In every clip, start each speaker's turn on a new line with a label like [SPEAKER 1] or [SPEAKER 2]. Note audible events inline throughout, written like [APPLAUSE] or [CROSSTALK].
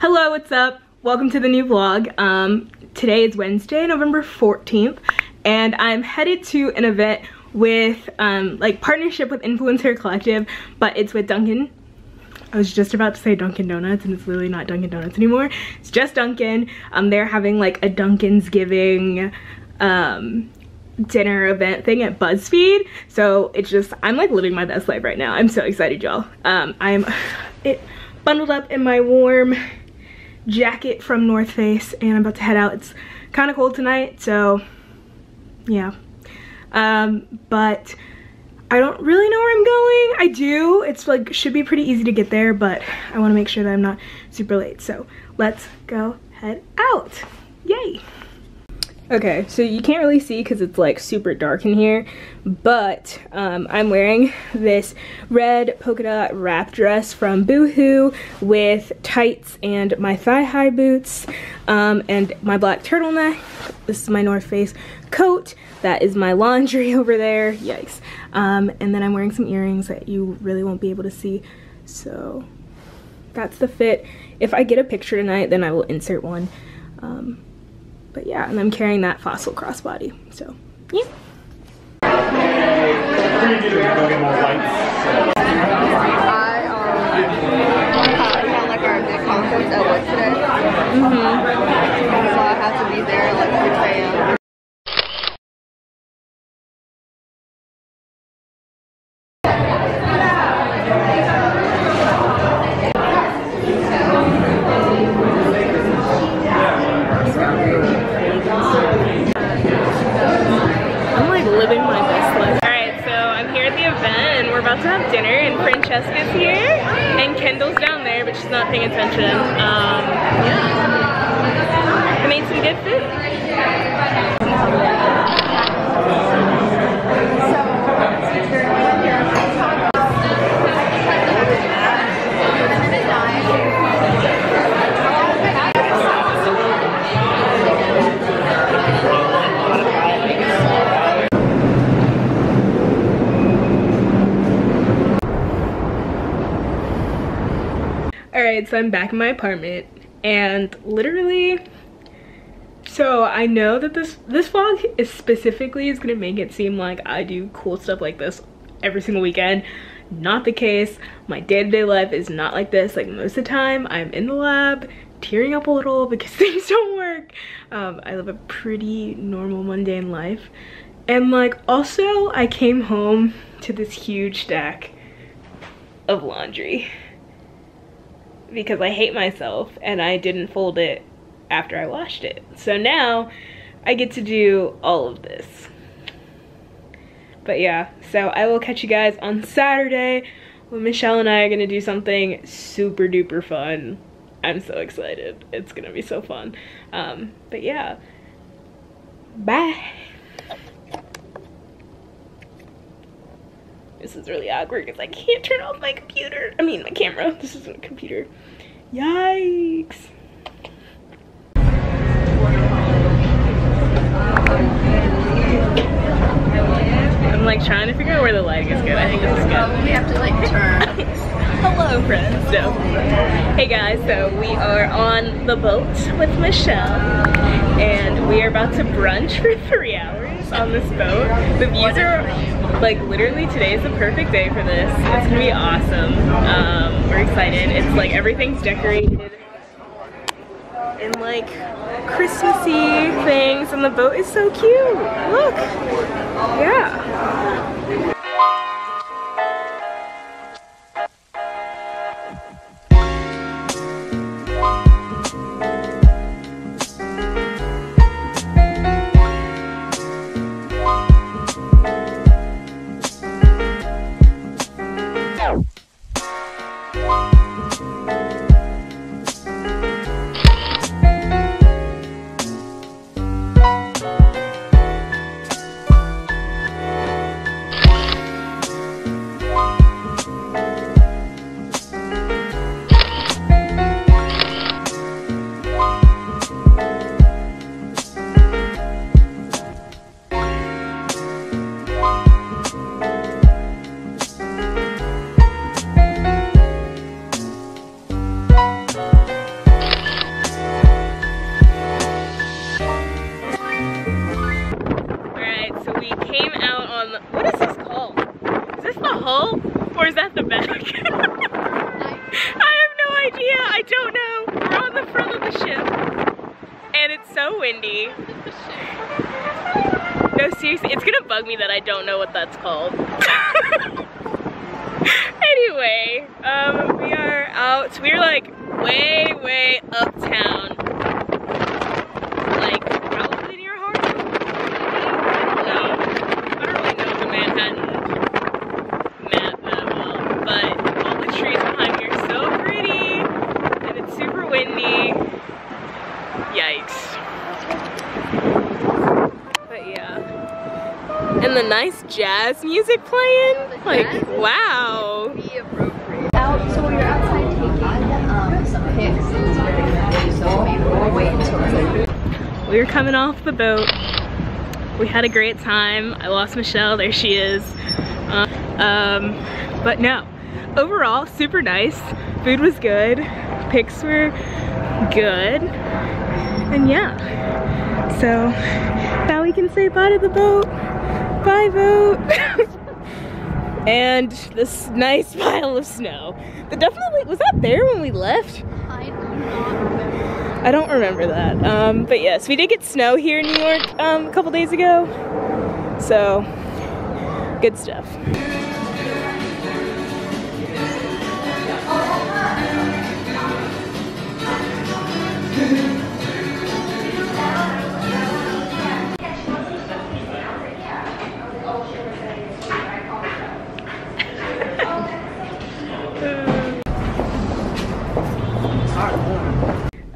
[SPEAKER 1] Hello, what's up? Welcome to the new vlog. Um, today is Wednesday, November 14th, and I'm headed to an event with um, like partnership with Influence Her Collective, but it's with Dunkin'. I was just about to say Dunkin' Donuts and it's literally not Dunkin' Donuts anymore. It's just Dunkin'. Um, they're having like a Dunkin's Giving um, dinner event thing at BuzzFeed. So it's just, I'm like living my best life right now. I'm so excited, y'all. Um, I'm [LAUGHS] it, bundled up in my warm jacket from North Face and I'm about to head out. It's kind of cold tonight, so yeah. Um, but I don't really know where I'm going. I do. It's like, should be pretty easy to get there, but I want to make sure that I'm not super late. So let's go head out. Yay. Okay, so you can't really see because it's like super dark in here, but um, I'm wearing this red polka dot wrap dress from Boohoo with tights and my thigh-high boots um, and my black turtleneck. This is my North Face coat. That is my laundry [LAUGHS] over there. Yikes. Um, and then I'm wearing some earrings that you really won't be able to see. So that's the fit. If I get a picture tonight, then I will insert one. But yeah, and I'm carrying that fossil crossbody. So yeah.
[SPEAKER 2] I um, found like our big conference at work today.
[SPEAKER 1] Mm-hmm.
[SPEAKER 2] So I have to be there at like 6 a.m.
[SPEAKER 1] I'm like living my best life. Alright, so I'm here at the event and we're about to have dinner and Francesca's here and Kendall's down there but she's not paying attention. Um, yeah. I made some good food. So I'm back in my apartment and literally so I know that this this vlog is specifically is gonna make it seem like I do cool stuff like this every single weekend. Not the case. My day-to-day life is not like this. Like most of the time I'm in the lab tearing up a little [LAUGHS] because things don't work. Um, I live a pretty normal mundane life. And like also I came home to this huge stack of laundry because I hate myself and I didn't fold it after I washed it. So now I get to do all of this. But yeah, so I will catch you guys on Saturday when Michelle and I are gonna do something super duper fun. I'm so excited. It's gonna be so fun. Um, but yeah, bye. This is really awkward because I can't turn off my computer. I mean, my camera. [LAUGHS] This isn't a computer. Yikes. I'm like trying to figure out where the lighting is good. I think this is good. [LAUGHS]
[SPEAKER 2] We have to like turn. [LAUGHS]
[SPEAKER 1] Hello friends. So, hey guys, so we are on the boat with Michelle and we are about to brunch for three hours on this boat. The views are like literally today is the perfect day for this. It's gonna be awesome. Um, we're excited. It's like everything's decorated in like Christmassy things and the boat is so cute. Look. Yeah. Windy. No, seriously, it's gonna bug me that I don't know what that's called. [LAUGHS] anyway, um, we are out. We're like way, way uptown. Like, probably near Harlem? Know. I don't really know the Manhattan map that well, but all the trees behind me are so pretty, and it's super windy. Yikes. But yeah. And the nice jazz music playing. Like, wow.
[SPEAKER 2] Out, so we were outside taking um, pics. We'll wait until it's like
[SPEAKER 1] We were coming off the boat. We had a great time. I lost Michelle, there she is. Uh, um, but no, overall, super nice. Food was good, pics were good, and yeah. So now we can say bye to the boat. Bye boat. [LAUGHS] and this nice [LAUGHS] pile of snow. That definitely, was that there when we left?
[SPEAKER 2] I do not remember.
[SPEAKER 1] I don't remember that. Um, but yes, we did get snow here in New York um, a couple days ago. So, good stuff.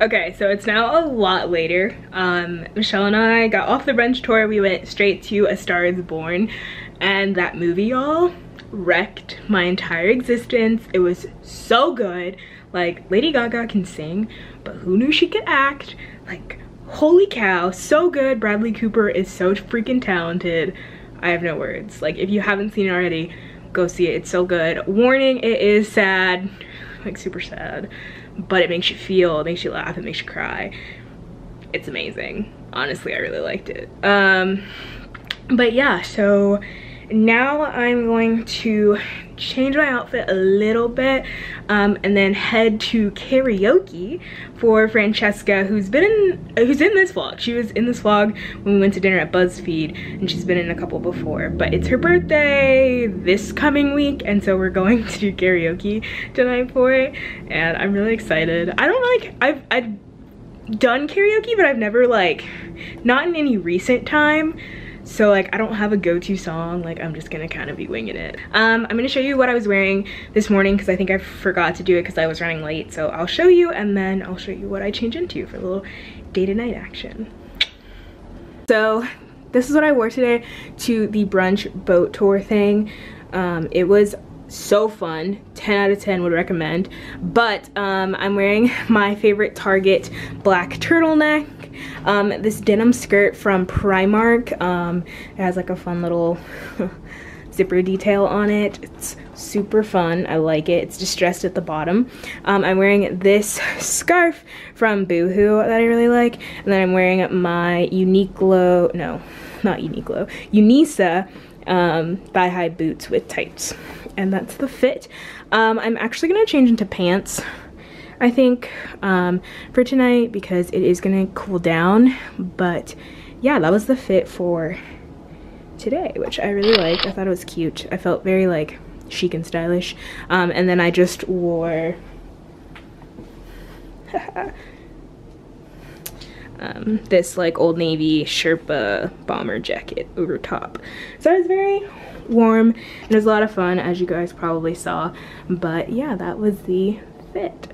[SPEAKER 1] Okay, so it's now a lot later. Um, Michelle and I got off the brunch tour. We went straight to A Star is Born. And that movie, y'all, wrecked my entire existence. It was so good. Like, Lady Gaga can sing, but who knew she could act? Like, holy cow, so good. Bradley Cooper is so freaking talented. I have no words. Like, if you haven't seen it already, go see it. It's so good. Warning, it is sad. Like, super sad but it makes you feel, it makes you laugh, it makes you cry. It's amazing. Honestly, I really liked it. Um, but yeah, so now I'm going to change my outfit a little bit um, and then head to karaoke for Francesca who's been in who's in this vlog. She was in this vlog when we went to dinner at BuzzFeed and she's been in a couple before but it's her birthday this coming week and so we're going [LAUGHS] to do karaoke tonight for it and I'm really excited. I don't like I've, I've done karaoke but I've never like not in any recent time so like I don't have a go-to song like I'm just gonna kind of be winging it. Um I'm gonna show you what I was wearing this morning because I think I forgot to do it because I was running late. So I'll show you and then I'll show you what I change into for a little day to night action. So this is what I wore today to the brunch boat tour thing. Um it was so fun. 10 out of 10 would recommend. But um, i'm wearing [LAUGHS] my favorite target black turtleneck um, this denim skirt from primark um, it has like a fun little [LAUGHS] zipper detail on it. It's super fun. I like it. It's distressed at the bottom. Um, i'm wearing this [LAUGHS] scarf from boohoo that i really like. And then i'm wearing my uniqlo no not uniqlo unisa um, thigh high boots with tights. And that's the fit. Um, I'm actually gonna change into pants, I think, um, for tonight because it is gonna cool down. But yeah, that was the fit for today, which I really liked. I thought it was cute. I felt very like chic and stylish. Um, and then I just wore [LAUGHS] um, this like Old Navy Sherpa bomber jacket over top. So I was very warm. And it was a lot of fun, as you guys probably saw. But yeah, that was the fit.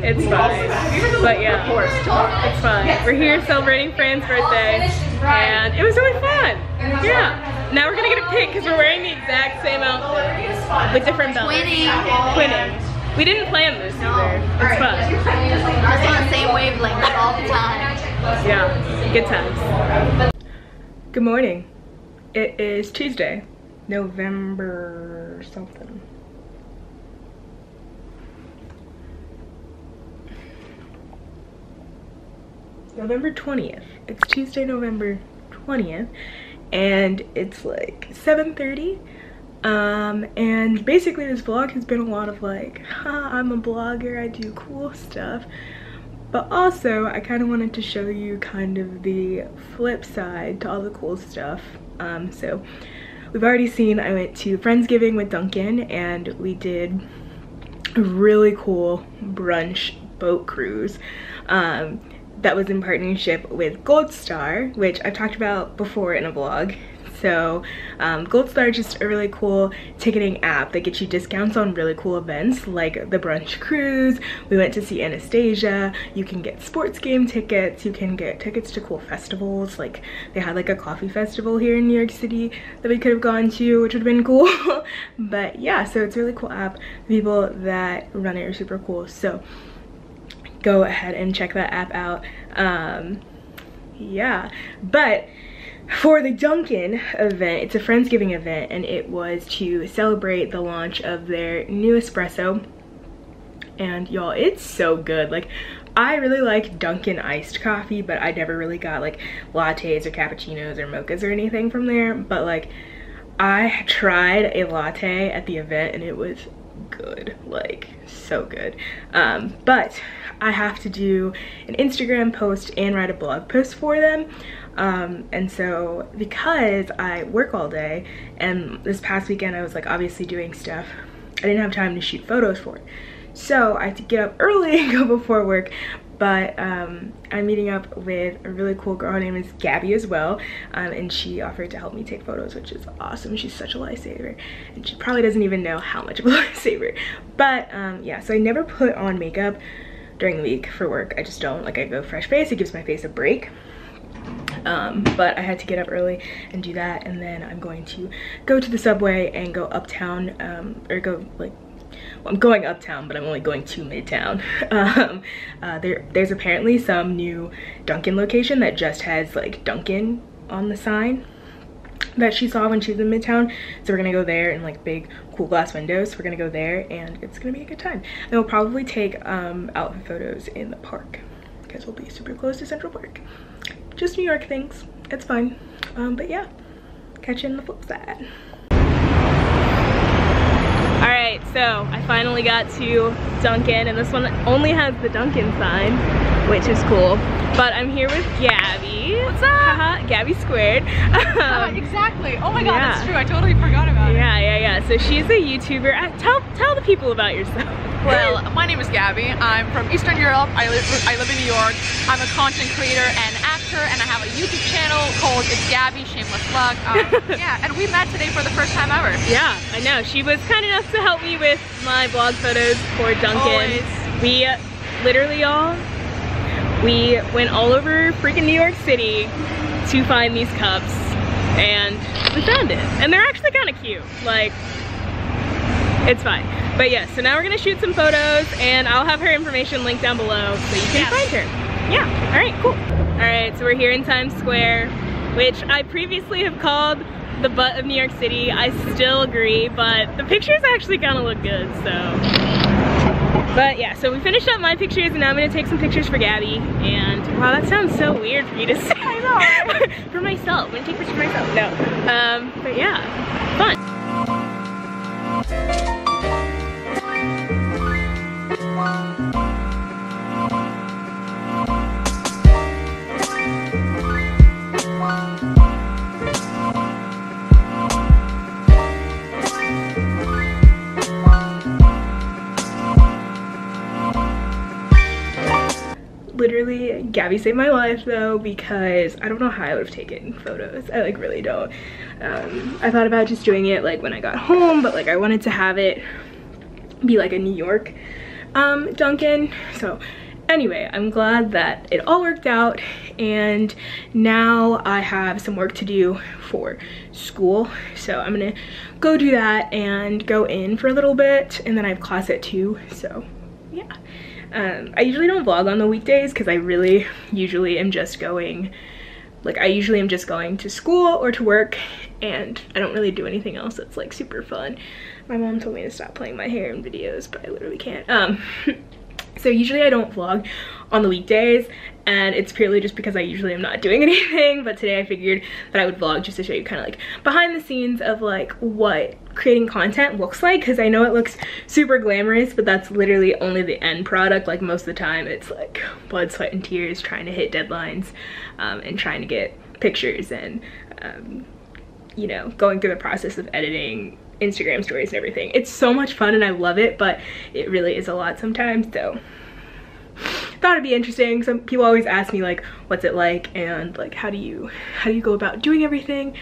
[SPEAKER 1] Know. It's fine. But yeah, it's fine. We're here celebrating Fran's birthday and it was really fun. Yeah. Now we're gonna get a pic because we're wearing the exact same outfit with different belts.
[SPEAKER 2] Twinning.
[SPEAKER 1] Twinning. We didn't plan this either. It's fun.
[SPEAKER 2] Just on the same wavelength all the time.
[SPEAKER 1] Yeah, good times. Good morning. It is Tuesday, November something. November 20th. It's Tuesday, November 20th, and it's like 7.30. Um, and basically this vlog has been a lot of like, [LAUGHS] I'm a blogger, I do cool stuff. But also, I kind of wanted to show you kind of the flip side to all the cool stuff. Um, so, we've already seen I went to Friendsgiving with Dunkin' and we did a really cool brunch boat cruise. Um, that was in partnership with Goldstar, which I've talked about before in a vlog. So um, Goldstar is just a really cool ticketing app that gets you discounts on really cool events like the brunch cruise. We went to see Anastasia. You can get sports game tickets. You can get tickets to cool festivals. Like they had like a coffee festival here in New York City that we could have gone to, which would have been [LAUGHS] cool. but yeah, so it's a really cool app. The people that run it are super cool. So go ahead and check that app out. Um, yeah, but for the Dunkin' event, it's a Friendsgiving event, and it was to celebrate the launch of their new espresso. And y'all, it's so good. Like, I really like Dunkin' iced coffee, but I never really got like lattes or cappuccinos or mochas or anything from there. But like, I tried a latte at the event and it was good, like so good. Um, but I have to do an Instagram post and write a blog post for them. Um, and so because I work all day and this past weekend I was like obviously doing stuff, I didn't have time to shoot photos for it. So I had to get up early [LAUGHS] and go before work, but um, I'm meeting up with a really cool girl. Her name is Gabby as well, um, and she offered to help me take photos, which is awesome. She's such a lifesaver, and she probably doesn't even know how much of a [LAUGHS] lifesaver. But um, yeah, so I never put on makeup during the week for work. I just don't. Like I go fresh face. It gives my face a break. Um, but I had to get up early and do that and then I'm going to go to the subway and go uptown um, or go like I'm going uptown but I'm only going to midtown [LAUGHS] um, uh, there, there's apparently some new Dunkin' location that just has like Dunkin' on the sign that she saw when she was in Midtown. So we're gonna go there in like big cool glass windows. We're gonna go there and it's gonna be a good time. And we'll probably take um, outfit photos in the park because we'll be super close to Central Park. Just New York things, it's fine. Um, but yeah, catch you in the flip side. All right, so I finally got to Dunkin' and this one only has the Dunkin' sign, which is cool. But I'm here with Gabby.
[SPEAKER 3] What's up?
[SPEAKER 1] Gabby squared. [LAUGHS]
[SPEAKER 3] Um, exactly. Oh my god, yeah. that's true. I totally forgot about it.
[SPEAKER 1] Yeah, yeah, yeah. So she's a YouTuber. Uh, tell tell the people about yourself. [LAUGHS]
[SPEAKER 3] Well, my name is Gabby. I'm from Eastern Europe. I live I live in New York. I'm a content creator and actor, and I have a YouTube channel called It's Gabby Shameless Plug. Um, [LAUGHS] yeah, and we met today for the first time ever.
[SPEAKER 1] Yeah, I know. She was kind enough to help me with my blog photos for Dunkin'.
[SPEAKER 3] Always.
[SPEAKER 1] We literally, y'all, we went all over freaking New York City to find these cups and we found it. And they're actually kind of cute. Like, it's fine. But yeah, so now we're gonna shoot some photos and I'll have her information linked down below so you can find her. Yeah, all right, cool. All right, so we're here in Times Square, which I previously have called the butt of New York City. I still agree, but the pictures actually kind of look good, so but yeah, so we finished up my pictures and now I'm gonna take some pictures for Gabby. And wow, that sounds so weird for me to [LAUGHS] say.
[SPEAKER 3] I know. [LAUGHS]
[SPEAKER 1] for myself, I'm gonna take pictures for myself. No, um, but yeah, fun. Gabby saved my life though because I don't know how I would have taken photos. I like really don't. Um, I thought about just doing it like when I got home, but like I wanted to have it be like a New York um, Dunkin'. So anyway, I'm glad that it all worked out and now I have some work to do for school. So I'm gonna go do that and go in for a little bit and then I have class at two, so yeah. Um, I usually don't vlog on the weekdays because I really usually am just going, like I usually am just going to school or to work and I don't really do anything else that's like super fun. My mom told me to stop playing my hair in videos, but I literally can't. Um, [LAUGHS] so usually I don't vlog on the weekdays and it's purely just because I usually am not [LAUGHS] doing anything but today I figured that I would vlog just to show you kind of like behind the scenes of like what creating content looks like because I know it looks super glamorous but that's literally only the end product like most of the time it's like blood sweat and tears trying to hit deadlines um, and trying to get pictures and um, you know going through the process of editing Instagram stories and everything. It's so much fun and I love it, but it really is a lot sometimes, so thought it'd be interesting. Some people always ask me like, what's it like and like, how do you, how do you go about doing everything?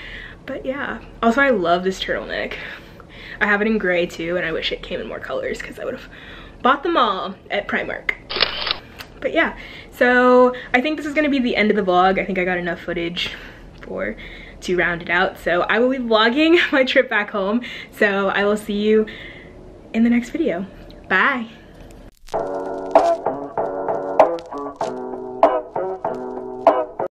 [SPEAKER 1] But yeah, also I love this turtleneck. I have it in gray too and I wish it came in more colors because I would have bought them all at Primark. But yeah, so I think this is gonna be the end of the vlog. I think I got enough footage for to round it out. So I will be vlogging [LAUGHS] my trip back home. So I will see you in the next video. Bye.